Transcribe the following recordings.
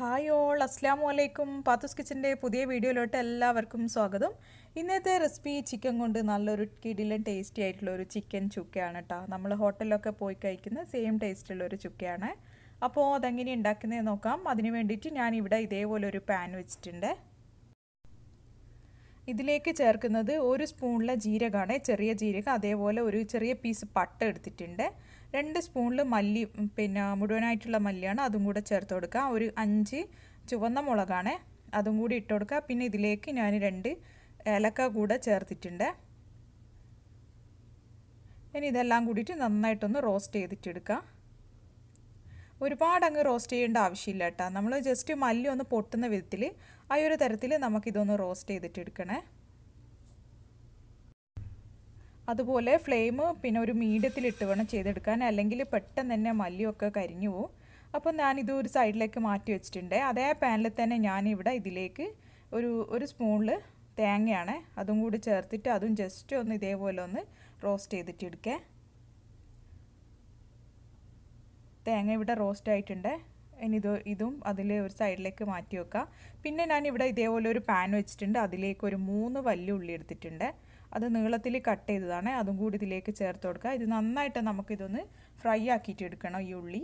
Hi all അസ്സാം വലൈക്കും പാത്തൂസ് കിച്ചന്റെ പുതിയ വീഡിയോയിലോട്ട് എല്ലാവർക്കും സ്വാഗതം. ഇന്നത്തെ റെസിപ്പി ചിക്കൻ കൊണ്ട് നല്ലൊരു കിടിലൻ ടേസ്റ്റി ആയിട്ടുള്ള ഒരു ചിക്കൻ ചുക്കയാണ് കേട്ടോ നമ്മൾ ഹോട്ടലിലൊക്കെ പോയി കഴിക്കുന്ന സെയിം ടേസ്റ്റുള്ള ഒരു ചുക്കയാണ്. അപ്പോൾ അതെങ്ങനെ ഉണ്ടാക്കുന്നത് നോക്കാം. അതിന് വേണ്ടിയിട്ട് ഞാൻ ഇവിടെ ഇതേപോലെ ഒരു പാൻ വെച്ചിട്ടുണ്ട്. ഇതിലേക്ക് ചേർക്കുന്നത് ഒരു സ്പൂണിലെ ജീരകമാണ് ചെറിയ ജീരകം അതേപോലെ ഒരു ചെറിയ പീസ് പട്ട എടുത്തിട്ടുണ്ട്. രണ്ട് സ്പൂണിൽ മല്ലി പിന്നെ മുഴുവനായിട്ടുള്ള മല്ലിയാണ് അതും കൂടെ ചേർത്ത് കൊടുക്കുക. ഒരു അഞ്ച് ചുവന്ന മുളകാണ് അതും കൂടി ഇട്ട് കൊടുക്കുക. പിന്നെ ഇതിലേക്ക് ഞാൻ രണ്ട് ഏലക്ക കൂടെ ചേർത്തിട്ടുണ്ട്. ഇനി ഇതെല്ലാം കൂടിയിട്ട് നന്നായിട്ടൊന്ന് റോസ്റ്റ് ചെയ്തിട്ടെടുക്കുക. ഒരുപാട് അങ്ങ് റോസ്റ്റ് ചെയ്യേണ്ട ആവശ്യമില്ല കേട്ടോ. നമ്മൾ ജസ്റ്റ് മല്ലി ഒന്ന് പൊട്ടുന്ന വിധത്തിൽ ആ ഒരു തരത്തിൽ നമുക്കിതൊന്ന് റോസ്റ്റ് ചെയ്തിട്ടെടുക്കണേ. അതുപോലെ ഫ്ലെയിം പിന്നെ ഒരു മീഡിയത്തിലിട്ട് വേണം ചെയ്തെടുക്കാൻ. അല്ലെങ്കിൽ പെട്ടെന്ന് തന്നെ മല്ലിയൊക്കെ കരിഞ്ഞു പോകും അപ്പോൾ ഞാനിത് ഒരു സൈഡിലേക്ക് മാറ്റി വെച്ചിട്ടുണ്ട്. അതേ പാനിൽ തന്നെ ഞാനിവിടെ ഇതിലേക്ക് ഒരു ഒരു സ്പൂണിൽ തേങ്ങയാണ് അതും കൂടി ചേർത്തിട്ട് അതും ജസ്റ്റ് ഒന്ന് ഇതേപോലെ ഒന്ന് റോസ്റ്റ് ചെയ്തിട്ട് എടുക്കുക തേങ്ങ ഇവിടെ റോസ്റ്റ് ആയിട്ടുണ്ട്. ഇനി ഇത് ഇതും അതിൽ ഒരു സൈഡിലേക്ക് മാറ്റി വെക്കാം. പിന്നെ ഞാൻ ഇവിടെ ഇതേപോലെ ഒരു പാൻ വെച്ചിട്ടുണ്ട്. അതിലേക്ക് ഒരു മൂന്ന് വലിയ ഉള്ളി എടുത്തിട്ടുണ്ട്. അത് നീളത്തിൽ കട്ട് ചെയ്തതാണ്. അതും കൂടി ഇതിലേക്ക് ചേർത്ത് കൊടുക്കുക. ഇത് നന്നായിട്ട് നമുക്കിതൊന്ന് ഫ്രൈ ആക്കിയിട്ട് എടുക്കണം ഈ ഉള്ളി.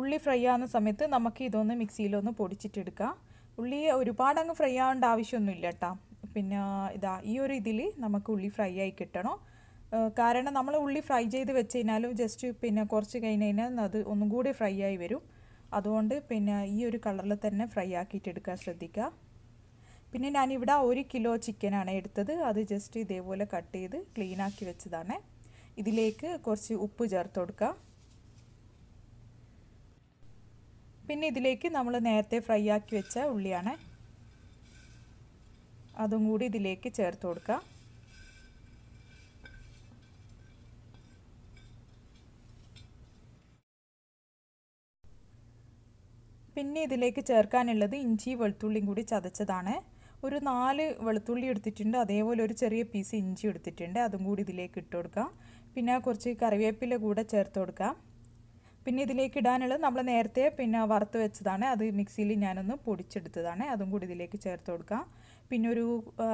ഉള്ളി ഫ്രൈ ആവുന്ന സമയത്ത് നമുക്ക് ഇതൊന്ന് മിക്സിയിലൊന്ന് പൊടിച്ചിട്ടെടുക്കാം ഉള്ളി ഒരുപാട് അങ്ങ് ഫ്രൈ ആവേണ്ട ആവശ്യമൊന്നുമില്ല കേട്ടോ. പിന്നെ ഇതാ ഈ ഒരു ഇതിൽ നമുക്ക് ഉള്ളി ഫ്രൈ ആയി കിട്ടണം. കാരണം നമ്മൾ ഉള്ളി ഫ്രൈ ചെയ്ത് വെച്ച് കഴിഞ്ഞാലും ജസ്റ്റ് പിന്നെ കുറച്ച് കഴിഞ്ഞ് കഴിഞ്ഞാൽ അത് ഒന്നും കൂടി ഫ്രൈ ആയി വരും. അതുകൊണ്ട് പിന്നെ ഈ ഒരു കളറിൽ തന്നെ ഫ്രൈ ആക്കിയിട്ട് എടുക്കാൻ ശ്രദ്ധിക്കുക. പിന്നെ ഞാനിവിടെ ഒരു കിലോ ചിക്കനാണ് എടുത്തത്. അത് ജസ്റ്റ് ഇതേപോലെ കട്ട് ചെയ്ത് ക്ലീൻ ആക്കി വെച്ചതാണ്. ഇതിലേക്ക് കുറച്ച് ഉപ്പ് ചേർത്ത് കൊടുക്കുക. പിന്നെ ഇതിലേക്ക് നമ്മൾ നേരത്തെ ഫ്രൈ ആക്കി വെച്ച ഉള്ളിയാണ്. അതും കൂടി ഇതിലേക്ക് ചേർത്ത് കൊടുക്കുക. പിന്നെ ഇതിലേക്ക് ചേർക്കാനുള്ളത് ഇഞ്ചി വെളുത്തുള്ളിയും കൂടി ചതച്ചതാണ്. ഒരു നാല് വെളുത്തുള്ളി എടുത്തിട്ടുണ്ട്. അതേപോലെ ഒരു ചെറിയ പീസ് ഇഞ്ചി എടുത്തിട്ടുണ്ട്. അതും കൂടി ഇതിലേക്ക് ഇട്ട് കൊടുക്കാം. പിന്നെ കുറച്ച് കറിവേപ്പില കൂടെ ചേർത്ത് കൊടുക്കാം. പിന്നെ ഇതിലേക്ക് ഇടാനുള്ളത് നമ്മൾ നേരത്തെ പിന്നെ വറുത്ത് വെച്ചതാണ്. അത് മിക്സിയിൽ ഞാനൊന്ന് പൊടിച്ചെടുത്തതാണ്. അതും കൂടി ഇതിലേക്ക് ചേർത്ത് കൊടുക്കാം. പിന്നെ ഒരു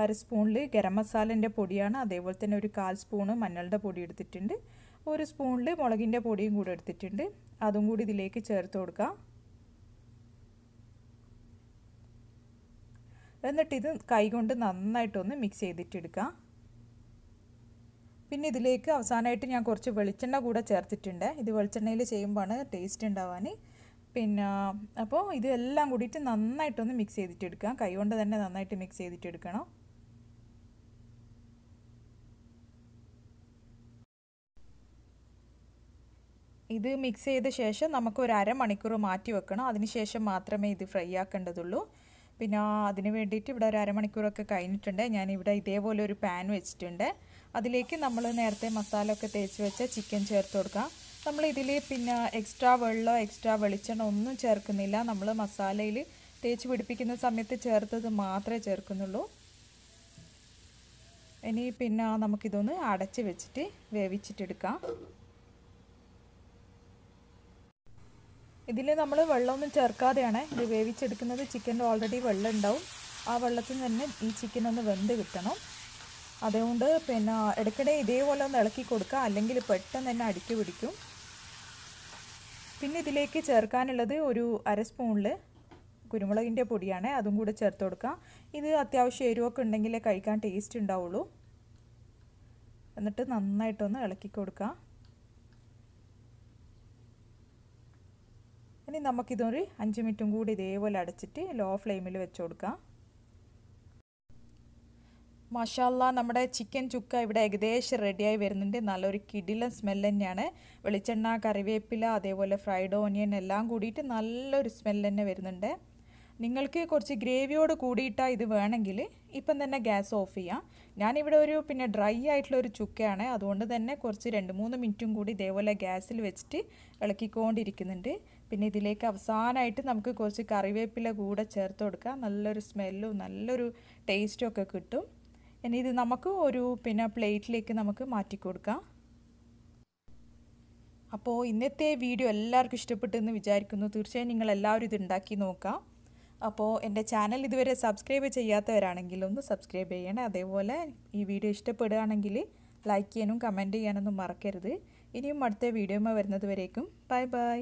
അര സ്പൂണിൽ ഗരം മസാലന്റെ പൊടിയാണ്. അതേപോലെ തന്നെ ഒരു കാൽ സ്പൂണ് മഞ്ഞളുടെ പൊടി എടുത്തിട്ടുണ്ട്. ഒരു സ്പൂണിൽ മുളകിന്റെ പൊടിയും കൂടെ എടുത്തിട്ടുണ്ട്. അതും കൂടി ഇതിലേക്ക് ചേർത്ത് കൊടുക്കാം. എന്നിട്ട് ഇത് കൈകൊണ്ട് നന്നായിട്ടൊന്ന് മിക്സ് ചെയ്തിട്ടെടുക്കാം. പിന്നെ ഇതിലേക്ക് അവസാനമായിട്ട് ഞാൻ കുറച്ച് വെളിച്ചെണ്ണ കൂടെ ചേർത്തിട്ടുണ്ട്. ഇത് വെളിച്ചെണ്ണയിൽ ചെയ്യുമ്പോഴാണ് ടേസ്റ്റ് ഉണ്ടാവാൻ. പിന്നെ അപ്പോൾ ഇതെല്ലാം കൂടിയിട്ട് നന്നായിട്ടൊന്ന് മിക്സ് ചെയ്തിട്ടെടുക്കാം. കൈ കൊണ്ട് തന്നെ നന്നായിട്ട് മിക്സ് ചെയ്തിട്ടെടുക്കണം. ഇത് മിക്സ് ചെയ്ത ശേഷം നമുക്ക് ഒരു അരമണിക്കൂർ മാറ്റി വെക്കണം. അതിനുശേഷം മാത്രമേ ഇത് ഫ്രൈ ആക്കേണ്ടതുള്ളൂ. പിന്നെ അതിന് വേണ്ടിയിട്ട് ഇവിടെ ഒരു അരമണിക്കൂറൊക്കെ കഴിഞ്ഞിട്ടുണ്ട്. ഞാൻ ഇവിടെ ഇതേപോലെ ഒരു പാൻ വെച്ചിട്ടുണ്ട്. അതിലേക്ക് നമ്മൾ നേരത്തെ മസാല ഒക്കെ തേച്ച് വെച്ച ചിക്കൻ ചേർത്ത് കൊടുക്കാം. നമ്മൾ ഇതിൽ പിന്നെ എക്സ്ട്രാ വെള്ളം എക്സ്ട്രാ വെളിച്ചെണ്ണ ഒന്നും ചേർക്കുന്നില്ല. നമ്മൾ മസാലയിൽ തേച്ച് പിടിപ്പിക്കുന്ന സമയത്ത് ചേർത്തത് മാത്രമേ ചേർക്കുന്നുള്ളൂ. ഇനി പിന്നെ നമുക്കിതൊന്ന് അടച്ച് വെച്ചിട്ട് വേവിച്ചിട്ടെടുക്കാം. ഇതിൽ നമ്മൾ വെള്ളമൊന്നും ചേർക്കാതെയാണ് ഇത് വേവിച്ചെടുക്കുന്നത്. ചിക്കന്റെ ഓൾറെഡി വെള്ളം ഉണ്ടാവും ആ വെള്ളത്തിൽ തന്നെ ഈ ചിക്കൻ ഒന്ന് വെന്ത് കിട്ടണം. അതുകൊണ്ട് പിന്നെ ഇടയ്ക്കിടെ ഇതേപോലെ ഒന്ന് ഇളക്കി കൊടുക്കുക. അല്ലെങ്കിൽ പെട്ടെന്ന് തന്നെ അടുക്കി പിടിക്കും. പിന്നെ ഇതിലേക്ക് ചേർക്കാനുള്ളത് ഒരു അര സ്പൂണിൽ കുരുമുളകിന്റെ പൊടിയാണ്. അതും കൂടെ ചേർത്ത് കൊടുക്കാം ഇത് അത്യാവശ്യം എരിവൊക്കെ ഉണ്ടെങ്കിലേ കഴിക്കാൻ ടേസ്റ്റ് ഉണ്ടാവുള്ളൂ. എന്നിട്ട് നന്നായിട്ടൊന്ന് ഇളക്കി കൊടുക്കാം ഇനി നമുക്കിതൊരു അഞ്ച് മിനിറ്റും കൂടി ഇതേപോലെ അടച്ചിട്ട് ലോ ഫ്ലെയിമിൽ വെച്ച് കൊടുക്കാം. മഷാല്ല നമ്മുടെ ചിക്കൻ ചുക്ക ഇവിടെ ഏകദേശം റെഡിയായി വരുന്നുണ്ട്. നല്ലൊരു കിടിലൻ സ്മെൽ തന്നെയാണ്. വെളിച്ചെണ്ണ കറിവേപ്പില അതേപോലെ ഫ്രൈഡ് ഓനിയൻ എല്ലാം കൂടിയിട്ട് നല്ലൊരു സ്മെൽ തന്നെ വരുന്നുണ്ട്. നിങ്ങൾക്ക് കുറച്ച് ഗ്രേവിയോട് കൂടിയിട്ടാണ് ഇത് വേണമെങ്കിൽ ഇപ്പം തന്നെ ഗ്യാസ് ഓഫ് ചെയ്യാം. ഞാനിവിടെ ഒരു പിന്നെ ഡ്രൈ ആയിട്ടുള്ള ഒരു ചുക്കയാണ്. അതുകൊണ്ട് തന്നെ കുറച്ച് രണ്ട് മൂന്ന് മിനിറ്റും കൂടി ഇതേപോലെ ഗ്യാസിൽ വെച്ചിട്ട് ഇളക്കിക്കൊണ്ടിരിക്കുന്നുണ്ട്. പിന്നെ ഇതിലേക്ക് അവസാനമായിട്ട് നമുക്ക് കുറച്ച് കറിവേപ്പില കൂടെ ചേർത്ത് കൊടുക്കാം. നല്ലൊരു സ്മെല്ലും നല്ലൊരു ടേസ്റ്റും ഒക്കെ കിട്ടും. ഇനി ഇത് നമുക്ക് ഒരു പിന്നെ പ്ലേറ്റിലേക്ക് നമുക്ക് മാറ്റി കൊടുക്കാം. അപ്പോൾ ഇന്നത്തെ വീഡിയോ എല്ലാവർക്കും ഇഷ്ടപ്പെട്ടെന്ന് വിചാരിക്കുന്നു. തീർച്ചയായും നിങ്ങൾ എല്ലാവരും ഇത് ഉണ്ടാക്കി നോക്കാം. അപ്പോൾ എന്റെ ചാനൽ ഇതുവരെ സബ്സ്ക്രൈബ് ചെയ്യാത്തവരാണെങ്കിൽ ഒന്ന് സബ്സ്ക്രൈബ് ചെയ്യണേ. അതേപോലെ ഈ വീഡിയോ ഇഷ്ടപ്പെടുകയാണെങ്കിൽ ലൈക്ക് ചെയ്യാനും കമന്റ് ചെയ്യാനൊന്നും മറക്കരുത്. ഇനിയും അടുത്ത വീഡിയോમાં വരുന്നത് വരേക്കും. Bye bye